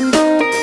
you